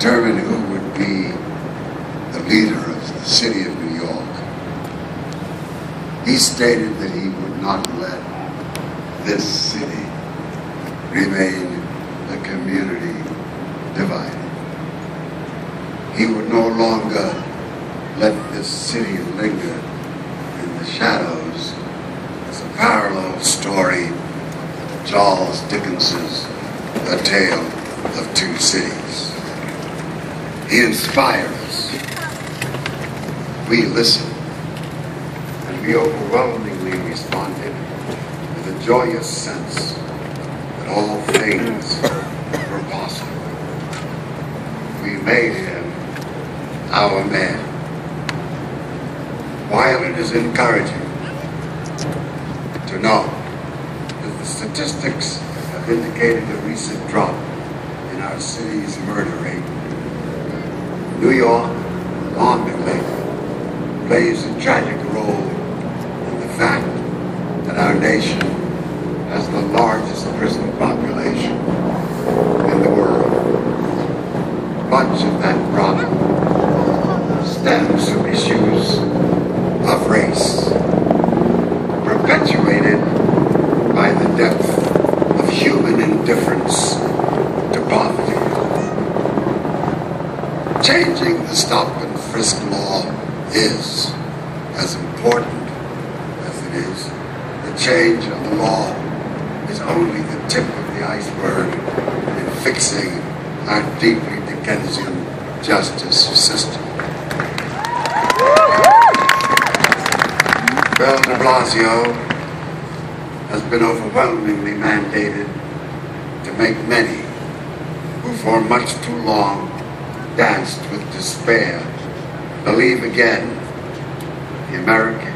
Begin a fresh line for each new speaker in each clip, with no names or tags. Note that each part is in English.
determine who would be the leader of the city of New York, he stated that he would not let this city remain a community divided. He would no longer let this city linger in the shadows as a parallel story of Charles Dickens's A Tale of Two Cities. He inspired us. We listened, and we overwhelmingly responded with a joyous sense that all things were possible. We made him our man. While it is encouraging to know that the statistics have indicated a recent drop in our city's murder rate, New York, longingly, plays a tragic role in the fact that our nation has the largest prison population in the world. Much of that problem stems from issues of race, perpetuated by the depth of human indifference to poverty. The stop and frisk law is as important as it is the change of the law is only the tip of the iceberg in fixing our deeply Dickensian justice system. Bill de Blasio has been overwhelmingly mandated to make many who for much too long danced with despair believe again the American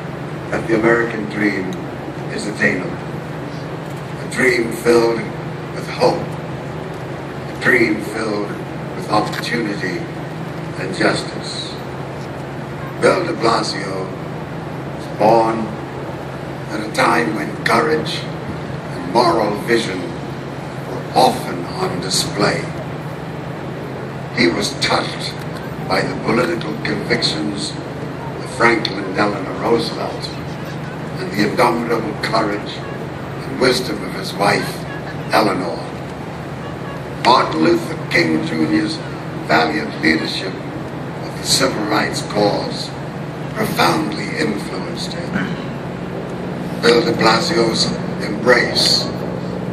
that the American dream is attainable. A dream filled with hope. A dream filled with opportunity and justice. Bill de Blasio was born at a time when courage and moral vision were often on display. He was touched by the political convictions of Franklin Delano Roosevelt and the indomitable courage and wisdom of his wife, Eleanor. Martin Luther King Jr.'s valiant leadership of the civil rights cause profoundly influenced him. Bill de Blasio's embrace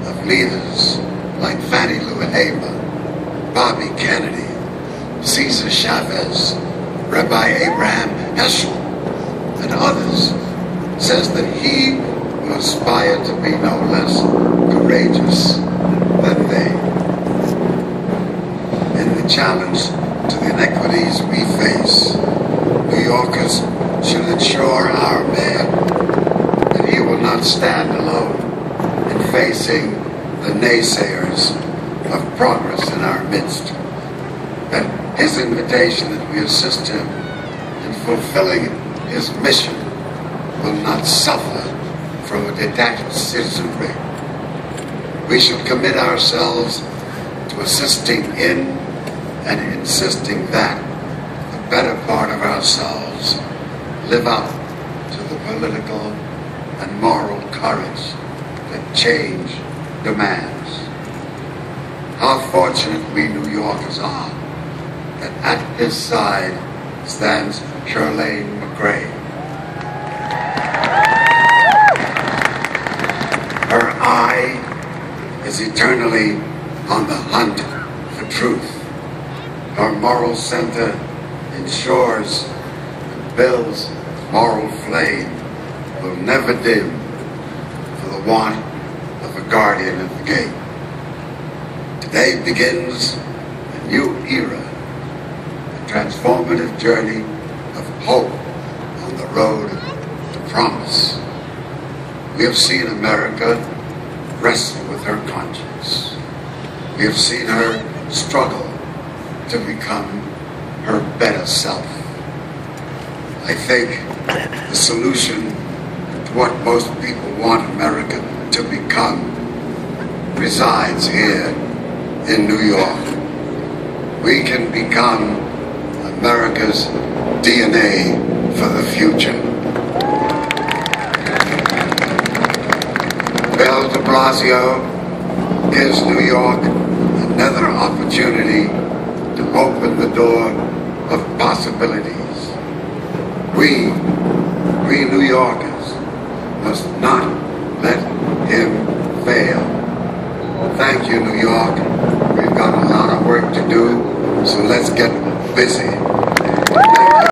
of leaders like Fannie Lou Hamer, Bobby Kennedy, Cesar Chavez, Rabbi Abraham Heschel, and others says that he will aspire to be no less courageous than they. In the challenge to the inequities we face, New Yorkers should ensure our man that he will not stand alone in facing the naysayers of progress in our midst. That his invitation that we assist him in fulfilling his mission will not suffer from a detached citizenry. We should commit ourselves to assisting in and insisting that the better part of ourselves live up to the political and moral courage that change demands. How fortunate we New Yorkers are that at his side stands Chirlane McCray. Her eye is eternally on the hunt for truth. Her moral center ensures that Bill's moral flame will never dim for the want of a guardian at the gate. Today begins a new era, transformative journey of hope on the road to promise. We have seen America wrestle with her conscience. We have seen her struggle to become her better self. I think the solution to what most people want America to become resides here in New York. we can become America's DNA for the future. Bill de Blasio gives New York another opportunity to open the door of possibilities. We, we New Yorkers, must not let him fail. Thank you, New York. We've got a lot of work to do, so let's get busy.